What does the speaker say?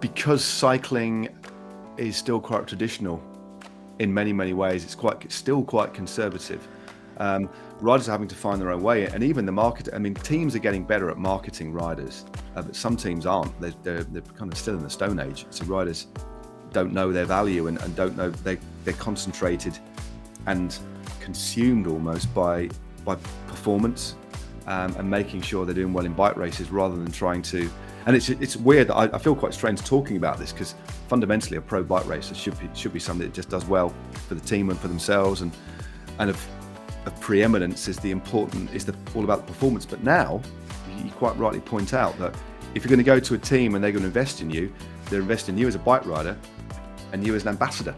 because cycling is still quite traditional in many many ways. It's quite still quite conservative. Um, riders are having to find their own way, and even the market. I mean, teams are getting better at marketing riders, uh, but some teams aren't. They're, they're, they're, kind of still in the stone age. So riders don't know their value and, and don't know they they're concentrated and consumed almost by by performance um, and making sure they're doing well in bike races rather than trying to. And it's it's weird. I, I feel quite strange talking about this because fundamentally, a pro bike racer should be should be somebody that just does well for the team and for themselves, and and of, of preeminence is the important is the all about the performance. But now, you quite rightly point out that if you're going to go to a team and they're going to invest in you, they're investing in you as a bike rider and you as an ambassador.